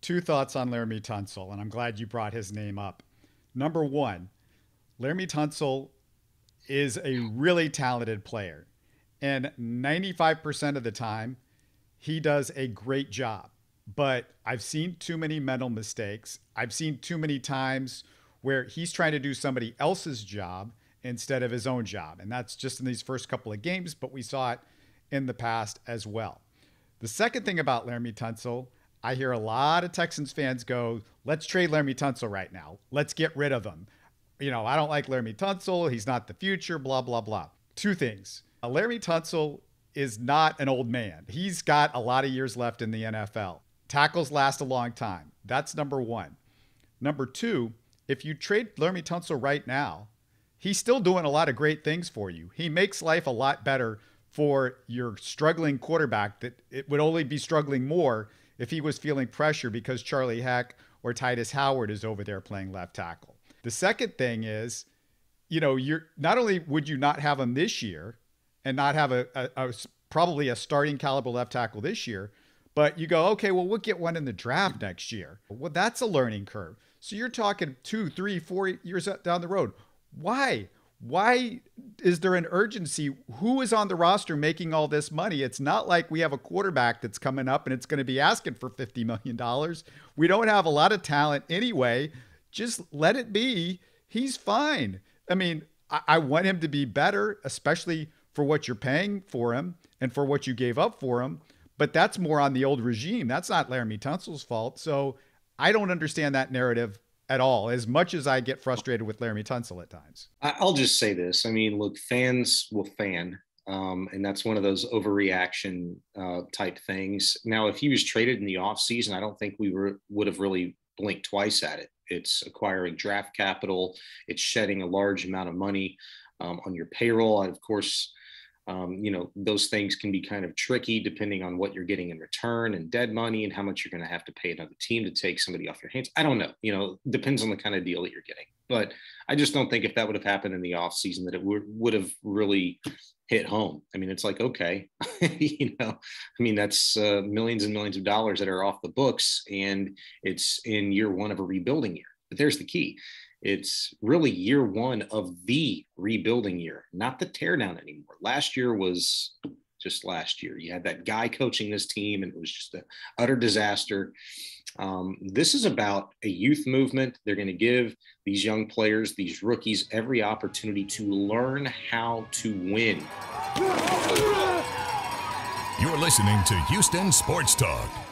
Two thoughts on Laremy Tunsil, and I'm glad you brought his name up. Number one, Laremy Tunsil is a really talented player. And 95% of the time, he does a great job. But I've seen too many mental mistakes. I've seen too many times where he's trying to do somebody else's job instead of his own job. And that's just in these first couple of games, but we saw it in the past as well. The second thing about Laremy Tunsil, I hear a lot of Texans fans go, let's trade Laremy Tunsil right now. Let's get rid of him. You know, I don't like Laremy Tunsil. He's not the future, blah, blah, blah. Two things. Uh, Laremy Tunsil is not an old man. He's got a lot of years left in the NFL. Tackles last a long time. That's number one. Number two, if you trade Laremy Tunsil right now, he's still doing a lot of great things for you. He makes life a lot better for your struggling quarterback that it would only be struggling more if he was feeling pressure because Charlie Heck or Tytus Howard is over there playing left tackle. The second thing is, you know, you're not only would you not have him this year and not have a, a, a probably a starting caliber left tackle this year, but you go, okay, well, we'll get one in the draft next year. Well, that's a learning curve. So you're talking two, three, four years down the road. Why? Why is there an urgency? Who is on the roster making all this money? It's not like we have a quarterback that's coming up and it's going to be asking for $50 million. We don't have a lot of talent anyway. Just let it be. He's fine. I mean, I, I want him to be better, especially for what you're paying for him and for what you gave up for him. But that's more on the old regime. That's not Laremy Tunsil's fault. So I don't understand that narrative at all, as much as I get frustrated with Laremy Tunsil at times. I'll just say this. I mean, look, fans will fan. Um, and that's one of those overreaction uh, type things. Now, if he was traded in the offseason, I don't think we were, would have really blinked twice at it. It's acquiring draft capital, it's shedding a large amount of money um, on your payroll. And of course, um, you know, those things can be kind of tricky depending on what you're getting in return and dead money and how much you're going to have to pay another team to take somebody off your hands. I don't know. You know, depends on the kind of deal that you're getting. But I just don't think if that would have happened in the off season that it would would have really hit home. I mean, it's like okay, you know, I mean that's uh, millions and millions of dollars that are off the books, and it's in year one of a rebuilding year. But there's the key: it's really year one of the rebuilding year, not the teardown anymore. Last year was just last year. You had that guy coaching this team, and it was just an utter disaster. Um, this is about a youth movement. They're going to give these young players, these rookies, every opportunity to learn how to win. You're listening to Houston Sports Talk.